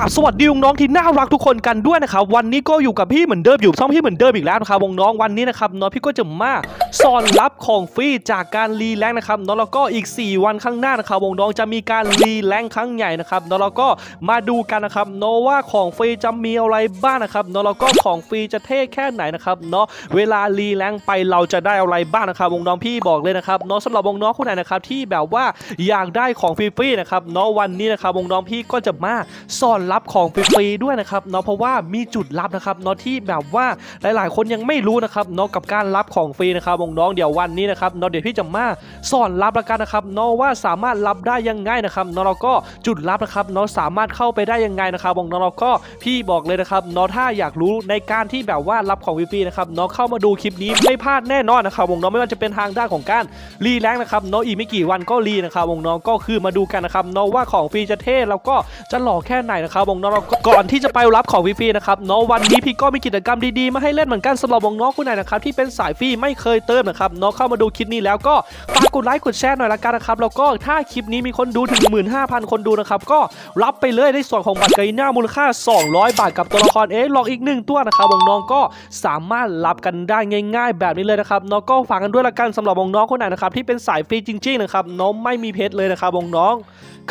ราบสวัสดีน้องที่น่ารักทุกคนกันด้วยนะครับวันนี้ก็อยู่กับพี่เหมือนเดิมอยู่ช่องพี่เหมือนเดิมอีกแล้วนะครับวงน้องวันนี้นะครับน้องพี่ก็จะมาสอนรับของฟรีจากการรีแลงนะครับน้องแล้วก็อีก 4 วันข้างหน้านะครับวงน้องจะมีการรีแลงครั้งใหญ่นะครับน้องแล้วก็มาดูกันนะครับน้องว่าของฟรีจะมีอะไรบ้างนะครับน้องแล้วก็ของฟรีจะเท่แค่ไหนนะครับเนาะเวลารีแลงไปเราจะได้อะไรบ้างนะครับวงน้องพี่บอกเลยนะครับเนาะสำหรับวงน้องคนไหนนะครับที่แบบว่าอยากได้ของฟรีๆนะครับเนาะวันนี้นะครับวงน้องพี่ก็จะมาสอนรับของฟรีๆด้วยนะครับเนาะเพราะว่ามีจุดลับนะครับเนาะที่แบบว่าหลาย ๆ คนยังไม่รู้นะครับเนาะกับการรับของฟรีนะครับวงน้องเดี๋ยววันนี้นะครับเนาะเดี๋ยวพี่จะมาสอนรับล้วกันนะครับเนาะว่าสามารถรับได้ยังไงนะครับเนาะเราก็จุดลับนะครับเนาะสามารถเข้าไปได้ยังไงนะครับวงน้องเราก็พี่บอกเลยนะครับเนาะถ้าอยากรู้ในการที่แบบว่ารับของฟรีๆนะครับเนาะเข้ามาดูคลิปนี้ไม่พลาดแน่นอนนะครับวงน้องไม่ว่าจะเป็นทางด้านของการรีแลงค์นะครับเนาะอีกไม่กี่วันก็รีนะครับวงน้องก็คือมาดูกันนะครับเนาะว่าของฟรีจะเท่แล้วก็จะหล่อแค่ไหนนะครับวงน้องเราก็ก่อนที่จะไปรับของฟรีๆนะครับเนาะวันนี้พี่ก็มีกิจกรรมดีๆมาให้เล่นเหมือนกันสำหรับวงน้องคนไหนนะครับที่เป็นสายฟรีไม่เคยเติมนะครับเนาะเข้ามาดูคลิปนี้แล้วก็ฝากกดไลค์กดแชร์หน่อยละกันนะครับแล้วก็ถ้าคลิปนี้มีคนดูถึง 15,000 คนดูนะครับก็รับไปเลยในส่วนของบัตรไกน่ามูลค่า 200 บาทกับตัวละครเอ๊ะลองอีกหนึ่งตัวนะครับวงน้องก็สามารถรับกันได้ง่าย ๆ แบบนี้เลยนะครับเนาะก็ฝากกันด้วยละกันสำหรับวงน้องคนไหนนะครับที่เป็นสายฟรีจริงๆนะครับน้องไม่มีเพชรเลยนะครับวงน้อง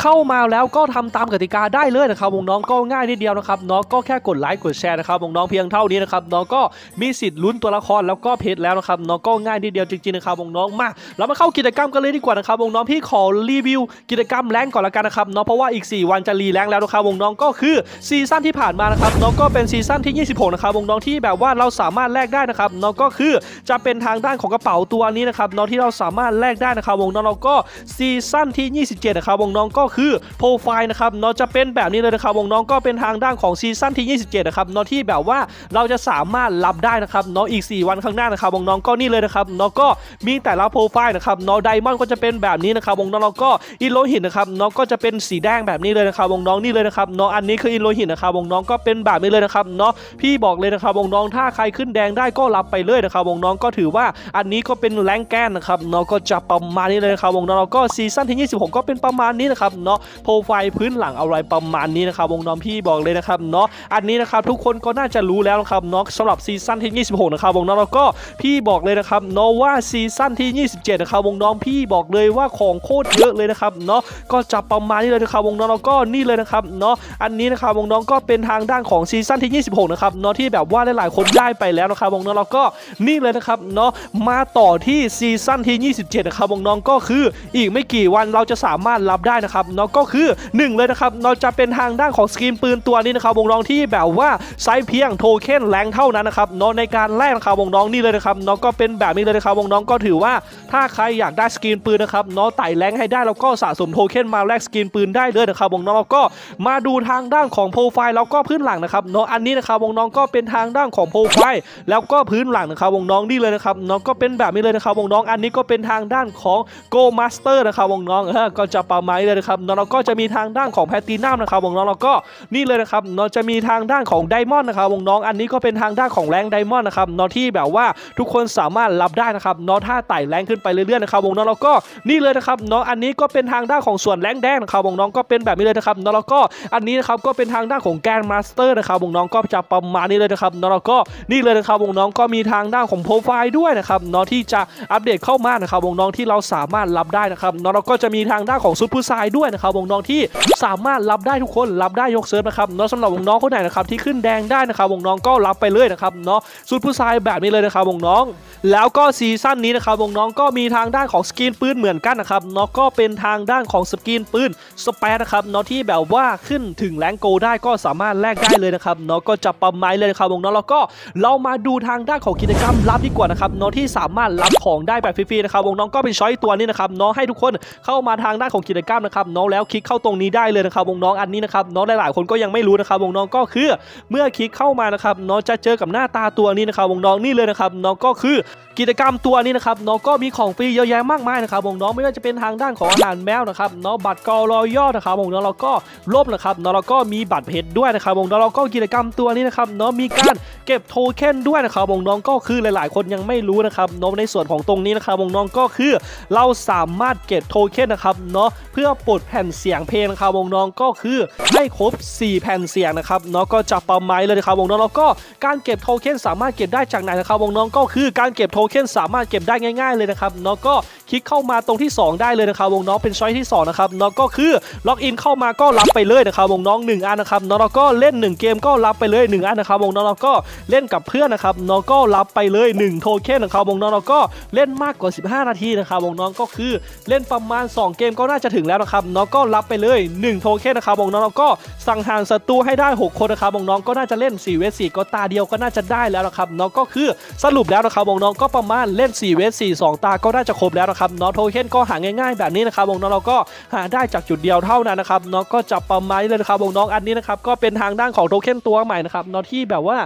เข้ามาแล้วก็ทำตามกติกาได้เลยนะครับวงน้องก็ง่ายนิดเดียวนะครับน้องก็แค่กดไลค์กดแชร์นะครับวงน้องเพียงเท่านี้นะครับน้องก็มีสิทธิ์ลุ้นตัวละครแล้วก็เพชรแล้วนะครับน้องก็ง่ายนิดเดียวจริงๆนะครับวงน้องมาเรามาเข้ากิจกรรมกันเลยดีกว่านะครับวงน้องพี่ขอรีวิวกิจกรรมแรงก่อนละกันนะครับเนาะเพราะว่าอีก 4 วันจะรีแรงแล้วนะครับวงน้องก็คือซีซั่นที่ผ่านมานะครับน้องก็เป็นซีซั่นที่ 26 นะครับวงน้องที่แบบว่าเราสามารถแลกได้นะครับน้องก็คือจะเป็นทางด้านของกระเป๋าตัวนี้นะครับน้องที่เราสามารถแลกได้นะครับวงน้องเราก็ซีซั่นที่ 27 นะครับวงน้องก็คือโปรไฟล์นะครับเนาะจะเป็นแบบนี้เลยนะครับวงน้องก็เป็นทางด้านของซีซั่นที่ 27 นะครับเนาะที่แบบว่าเราจะสามารถรับได้นะครับเนาะอีก 4 วันข้างหน้านะครับวงน้องก็นี่เลยนะครับเนาะก็มีแต่ละโปรไฟล์นะครับเนาะ Diamond ก็จะเป็นแบบนี้นะครับวงน้องเราก็อินโลหินนะครับเนาะก็จะเป็นสีแดงแบบนี้เลยนะครับวงน้องนี่เลยนะครับเนาะอันนี้คืออินโลหินนะครับวงน้องก็เป็นแบบนี้เลยนะครับเนาะพี่บอกเลยนะครับวงน้องถ้าใครขึ้นแดงได้ก็รับไปเลยนะครับวงน้องก็ถือว่าอันนี้ก็เป็นแรงแกนนะครับเนาะก็จะประมาณนี้เลยนะครับวงน้องเราก็ซีซั่นที่ 26 ก็เป็นประมาณนี้นะครับเนาะโปรไฟล์พื้นหลังอะไรประมาณนี้นะครับวงน้องพี่บอกเลยนะครับเนาะอันนี้นะครับทุกคนก็น่าจะรู้แล้วนะครับเนาะสำหรับซีซั่นที่ 26 นะครับวงน้องเราก็พี่บอกเลยนะครับเนวาซีซั่นที่ 27 นะครับ วงน้องพี่บอกเลยว่าของโคตรเยอะเลยนะครับเนาะก็จะประมาณนี้เลยนะครับวงน้องเราก็นี่เลยนะครับเนาะอันนี้นะครับวงน้องก็เป็นทางด้านของซีซั่นที่ 26 นะครับเนาะที่แบบว่าหลายๆคนได้ไปแล้วนะครับวงน้องเราก็นี่เลยนะครับเนาะมาต่อที่ซีซั่นที่ 27 นะครับวงน้องก็คืออีกไม่กี่วันเราจะสามารถรับได้นะครับเนาะก็คือ 1 เลยนะครับเราจะเป็นทางด้านของสกินปืนตัวนี้นะครับวงน้องที่แบบว่าใช้เพียงโทเค็น rank เท่านั้นนะครับเนาะในการแลกนะครับวงน้องนี่เลยนะครับเนาะก็เป็นแบบนี้เลยนะครับวงน้องก็ถือว่าถ้าใครอยากได้สกินปืนนะครับเนาะไต่ rank ให้ได้แล้วก็สะสมโทเค็นมาแลกสกินปืนได้เลยนะครับวงน้องแล้วก็มาดูทางด้านของโปรไฟล์แล้วก็พื้นหลังนะครับเนาะอันนี้นะครับวงน้องก็เป็นทางด้านของโปรไฟล์แล้วก็พื้นหลังนะครับวงน้องนี่เลยนะครับเนาะก็เป็นแบบนี้เลยนะครับวงน้องอันนี้ก็เป็นทางด้านของ Gold Master นะครับวงน้องเออก็จะประมาณนี้เลยนะครับเนาะแล้วก็จะมีทางด้านของแพตตินัมนะครับวงน้องแล้วก็นี่เลยนะครับเนาะจะมีทางด้านของ Diamond นะครับวงน้องอันนี้ก็เป็นทางด้านของ rank Diamond นะครับเนาะที่แบบว่าทุกคนสามารถรับได้นะครับเนาะถ้าไต่ rank ขึ้นไปเรื่อยๆนะครับวงน้องแล้วก็นี่เลยนะครับเนาะอันนี้ก็เป็นทางด้านของส่วน rank แดงนะครับวงน้องก็เป็นแบบนี้เลยนะครับเนาะแล้วก็อันนี้นะครับก็เป็นทางด้านของ Grandmaster นะครับวงน้องก็จะประมาณนี้เลยนะครับเนาะแล้วก็นี่เลยนะครับวงน้องก็มีทางด้านของโปรไฟล์ด้วยนะครับเนาะที่จะอัปเดตเข้ามานะครับวงน้องที่เราสามารถรับได้นะครับเนาะแล้วก็จะมีทางด้านของซุปเปอร์ไซด์ด้วยนะครับวงน้องที่สามารถรับได้ทุกคนรับได้ยกเซิร์ฟนะครับเนาะสำหรับวงน้องคนไหนนะครับที่ขึ้นแดงได้นะครับวงน้องก็รับไปเลยนะครับเนาะซุปเปอร์ไซด์แบบนี้เลยนะครับวงน้อง แล้วก็ซีซั่นนี้นะครับวงน้องก็มีทางด้านของสกินปืนเหมือนกันนะครับเนาะก็เป็นทางด้านของสกินปืนสเปซนะครับเนาะที่แบบว่าขึ้นถึง rank Gold ได้ก็สามารถแลกได้เลยนะครับเนาะก็จะประมาณเลยนะครับวงน้องแล้วก็เรามาดูทางด้านของกิจกรรมรับดีกว่านะครับเนาะที่สามารถรับของได้แบบฟรีๆนะครับวงน้องก็เป็น choice ตัวนี้นะครับเนาะให้ทุกคนเข้ามาทางด้านของกิจกรรมนะครับเนาะแล้วคลิกเข้าตรงนี้ได้เลยนะครับวงน้องอันนี้นะครับเนาะหลายๆคนก็ยังไม่รู้นะครับวงน้องก็คือ เมื่อคลิกเข้ามานะครับเนาะจะเจอกับหน้าตาตัวนี้นะครับวงน้องนี่เลยนะครับเนาะก็คือกิจกรรมตัวนี้นะครับเนาะก็มีของฟรีเยอะแยะมากมายนะครับวงน้องไม่ว่าจะเป็นทางด้านของอาหารแมวนะครับเนาะบัตรกอรอยอนะครับวงน้องเราก็ร่มนะครับเนาะเราก็มีบัตรเพชรด้วยนะครับวงน้องเราก็กิจกรรมตัวนี้นะครับเนาะมีการเก็บโทเค็นด้วยนะครับวงน้องก็คือหลาย ๆ คนยังไม่รู้นะครับเนาะในส่วนของตรงนี้นะครับวงน้องก็คือเราสามารถเก็บโทเค็นนะครับเนาะเพื่อปลดแผ่นเสียงเพลงนะครับวงน้องก็คือให้ครบ 4 แผ่นเสียงนะครับเนาะก็จะประมาณเลยนะครับวงน้องแล้วก็การเก็บโทเค็นสามารถเก็บได้จากไหนนะครับวงน้องก็คือการเก็บโทเค็นสามารถเก็บได้ง่าย ๆเลยนะครับนาะก็คลิกเข้ามาตรงที่ 2 ได้เลยนะครับ วงน้องเป็นช้อยที่2นะครับนาะก็คือล็อกอินเข้ามาก็รับไปเลยนะครับ วงน้อง 1 อันนะครับนาะแล้วก็เล่น 1 เกมก็รับไปเลย 1 อันนะครับ วงน้องแล้วก็เล่นกับเพื่อนนะครับนาะก็รับไปเลย 1 โทเค็นนะครับ วงน้องแล้วก็เล่นมากกว่า 15 นาทีนะครับ วงน้องก็คือเล่นประมาณ 2 เกมก็น่าจะถึงแล้วนะครับนาะก็รับไปเลย 1 โทเค็นนะครับ วงน้องแล้วก็สั่งหารศัตรูให้ได้ 6 คนนะครับ วงน้องก็น่าจะเล่น4เวส4ก็ตาเดียวก็น่าจะได้แล้วนะครับเนาะก็คือสรุปแล้วนะครับวงน้องก็ประมาณเล่น4เวส4 2 ตาก็น่าจะครบแล้วนะครับเนาะโทเค็นก็หาง่ายๆแบบนี้นะครับวงน้องเราก็หาได้จากจุดเดียวเท่านั้นนะครับเนาะก็จะประมาณเลยนะครับวงน้องอันนี้นะครับก็เป็นทางด้านของโทเค็นตัวใหม่นะครับเนาะที่แบบว่า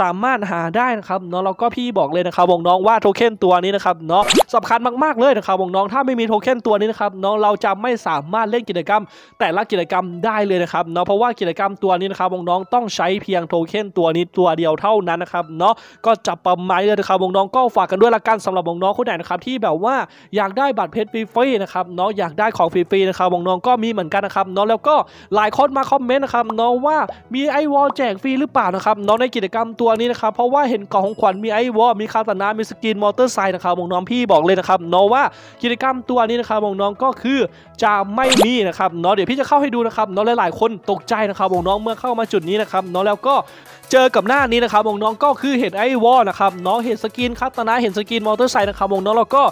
สามารถหาได้นะครับเนาะแล้วก็พี่บอกเลยนะครับวงน้องว่าโทเค็นตัวนี้นะครับเนาะสำคัญมากๆเลยนะครับวงน้องถ้าไม่มีโทเค็นตัวนี้นะครับเนาะเราจะไม่สามารถเล่นกิจกรรม แต่ละกิจกรรมได้เลยนะครับเนาะเพราะว่ากิจกรรมตัวนี้นะครับวงน้องต้องใช้เพียงโทเค็นตัวนี้ตัวเดียวเท่านั้นนะครับเนาะก็จะประมาณเลยนะครับวงน้องก็ฝากกันด้วยละกันสำหรับวงน้องคนไหนนะครับที่แบบว่าอยากได้บัตรเพชรฟรีๆนะครับเนาะอยากได้ของฟรีๆนะครับวงน้องก็มีเหมือนกันนะครับเนาะแล้วก็หลายคนมาคอมเมนต์นะครับเนาะว่ามี ice wall แจกฟรีหรือเปล่านะครับเนาะในกิจกรรมตัวนี้นะครับเพราะว่าเห็นกล่องของขวัญมี ice wall มีคาตานะมีสกินมอเตอร์ไซค์นะครับวงน้องพี่บอกเลยนะครับเนาะว่ากิจกรรมตัวนี้นะครับวงน้องก็คือจะไม่มีนะครับเนาะเดี๋ยวพี่จะเข้าให้ดูนะครับเนาะหลายๆคนตกใจนะครับวงน้องเมื่อเข้ามาจุดนี้นะครับเนาะแล้วก็เจอกับหน้านี้นะครับวงน้องก็คือเห็น ice wall นะครับเนาะเห็น skin คาตานาเห็น skin มอเตอร์ไซค์นะครับวงน้องแล้วก็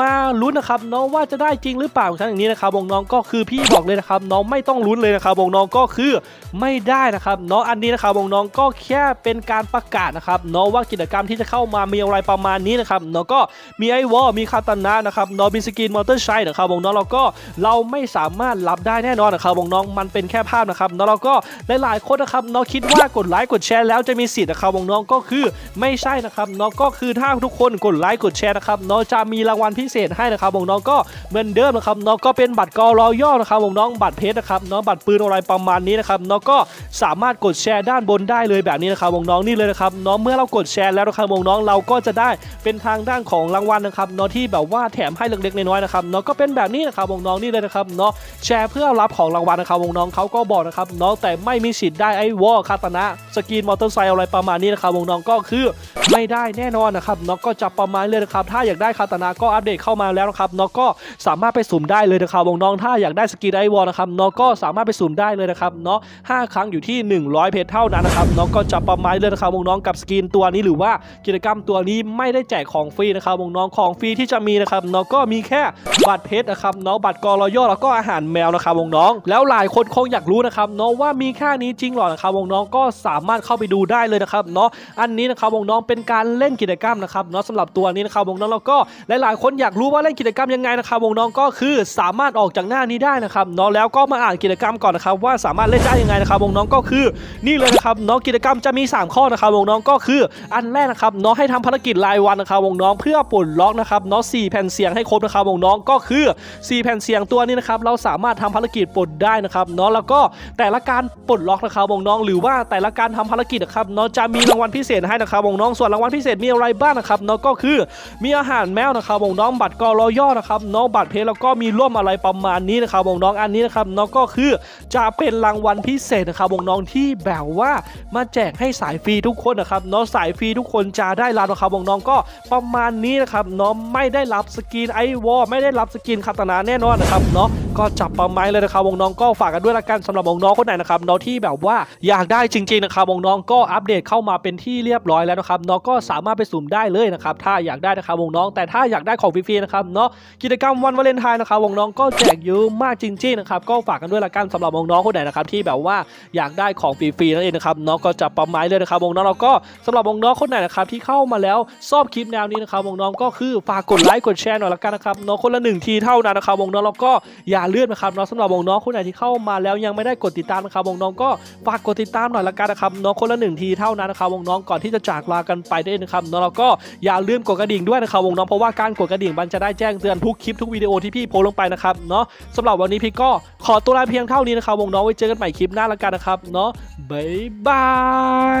มาลุ้นนะครับเนาะว่าจะได้จริงหรือเปล่าทั้งอย่างนี้นะครับวงน้องก็คือพี่บอกเลยนะครับน้องไม่ต้องลุ้นเลยนะครับวงน้องก็คือไม่ได้นะครับเนาะอันนี้นะครับวงน้องก็แค่เป็นการประกาศนะครับเนาะว่ากิจกรรมที่จะเข้ามามีอะไรประมาณนี้นะครับเนาะก็มีไอวอลมีคาตานานะครับเนาะมีสกินมอเตอร์ไซค์นะครับวงน้องเราก็เราไม่สามารถรับได้แน่นอนนะครับวงน้องมันเป็นแค่ภาพนะครับเนาะเราก็หลายๆคนนะครับเนาะคิดว่ากดไลค์กดแชร์แล้วจะมีสิทธิ์นะครับวงน้องก็คือไม่ใช่นะครับเนาะก็คือถ้าทุกคนกดไลค์กดแชร์นะครับเนาะจะมีรางวัลพิเศษให้นะครับวงน้องก็เหมือนเดิมนะครับเนาะก็เป็นบัตรกอรอย่อนะครับวงน้องบัตรเพชรนะครับเนาะบัตรปืนอะไรประมาณนี้นะครับเนาะก็สามารถกดแชร์ด้านบนได้เลยแบบนี้นะครับวงน้องนี่เลยนะครับเนาะเมื่อเรากดแชร์แล้วนะครับวงน้องเราก็จะได้เป็นทางด้านของรางวัลนะครับเนาะที่แบบว่าแถมให้เล็กๆน้อยๆนะครับเนาะก็เป็นแบบนี้นะครับวงน้องนี่เลยนะครับเนาะแชร์เพื่อรับของรางวัลนะครับวงน้องเขาก็บอกนะครับเนาะแต่ไม่มีสิทธิ์ได้ ice wall คาตานะ skin มอเตอร์ไซค์อะไรประมาณนี้นะครับน้องก็คือไม่ได้แน่นอนนะครับเนาะก็จะประมาณเลยนะครับถ้าอยากได้คาตานะก็อัปเดตเข้ามาแล้วนะครับเนาะก็สามารถไปสุ่มได้เลยนะครับวงน้องถ้าอยากได้ skin ice wall นะครับเนาะก็สามารถไปสุ่มได้เลยนะครับเนาะห้าครั้งอยู่ที่ 100 เพชรเท่านั้นนะครับเนาะก็จะประมาณเลยนะครับวงน้องกับ skin ตัวนี้หรือว่ากิจกรรมตัวนี้ไม่ได้แจกของฟรีนะครับวงน้องของฟรีที่จะมีนะครับเนาะก็มีแค่บัตรเพชรนะครับเนาะบัตรกอรอยอแล้วก็อาหารแมวนะครับวงน้อง แล้วหลายคนคงอยากรู้นะครับเนาะว่ามีแค่นี้จริงหรอนะครับวงน้องก็สามารถเข้าไปดูได้เลยนะครับเนาะอันนี้นะครับวงน้องเป็นการเล่นกิจกรรมนะครับเนาะสำหรับตัวนี้นะครับวงน้องแล้วก็หลายๆ คนอยากรู้ว่าเล่นกิจกรรมยังไงนะครับวงน้องก็คือสามารถออกจากหน้านี้ได้นะครับเนาะแล้วก็มาอ่านกิจกรรมก่อนนะครับว่าสามารถเล่นได้ยังไงนะครับวงน้องก็คือนี่เลยนะครับเนาะกิจกรรมจะมี 3 ข้อนะครับวงน้องก็คืออันแรกนะครับเนาะให้ทำภารกิจรายวันนะครับวงน้องเพื่อปลดล็อกนะครับเนาะสแผ่นเสียงให้ครบนะครับวงน้องก็คือ 4 แผ่นเสียงตัวนี้นะครับเราสามารถทำภารกิจปลดได้นะครับเนาะแล้วก็แต่ละการปลดล็อกนะครับวงน้องหรือว่าแต่ละการทำภารกิจนะครับเนาะจะมีรางวัลพิเศษให้นะครับวงน้องส่วนรางวัลพิเศษมีอะไรบ้างนะครับเนาะก็ก็คือ มีอาหารแมวนะครับวงน้องบัตรกอรอย่อนะครับเนาะบัตรเพชรแล้วก็มีร่วมอะไรประมาณนี้นะครับวงน้องอันนี้นะครับเนาะก็คือจะเป็นรางวัลพิเศษนะครับวงน้องที่แบบว่ามาแจกให้สายฟรีทุกคนนะครับเนาะสายฟรีทุกคนจะได้รับนะครับวงน้องก็ประมาณนี้นะครับเนาะไม่ได้รับ skin ice wall ไม่ได้รับ skin คาตานาแน่นอนนะครับเนาะก็จะประมาณเลยนะครับวงน้องก็ฝากกันด้วยละกันสำหรับวงน้องคนไหนนะครับเนาะที่แบบว่าอยากได้จริงๆนะครับวงน้องก็อัปเดตเข้ามาเป็นที่เรียบร้อยแล้วนะครับเนาะก็สามารถไปสุ่มได้เลยนะครับถ้าอยากได้นะครับวงน้อง แต่ถ้าอยากได้ของฟรีๆนะครับเนาะกิจกรรมวันวาเลนไทน์นะครับวงน้องก็แจกเยอะมากจริงๆนะครับก็ฝากกันด้วยละกันสำหรับวงน้องคนไหนนะครับที่แบบว่าอยากได้ของฟรีๆนั่นเองนะครับเนาะก็จะประมาณเลยนะครับวงน้องเราก็สำหรับวงน้องคนไหนนะครับที่เข้ามาแล้วชอบคลิปแนวนี้นะครับวงน้องก็คือฝากกดไลค์กดแชร์หน่อยละกันนะครับเนาะคนละหนึ่งทีเท่านั้นนะครับวงน้องแล้วก็อย่าเลื่อนนะครับเนาะสำหรับวงน้องคนไหนที่เข้ามาแล้วยังไม่ได้กดติดตามนะครับวงน้องก็ฝากกดติดตามหน่อยละกันนะครับเนาะคนละหนึ่งทีเท่านั้นนะครับวงน้องก่อนที่จะจากลากันไปได้นะครับนาะแล้วก็อย่าลืมกดกระดิ่งด้วยนะครับวงน้องเพราะว่าการกดกระดิ่งมันจะได้แจ้งเตือนทุกคลิปทุกวิดีโอที่พี่โพลงไปนะครับเนาะสำหรับวันนี้พี่ก็ขอตัวลาเพียงเท่านี้นะครับวงน้องไว้เจอกันใหม่คลิปหน้าละกันนะครับเนาะบ๊ายบา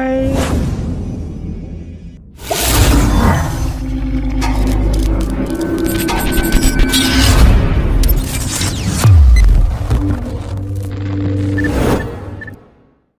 ย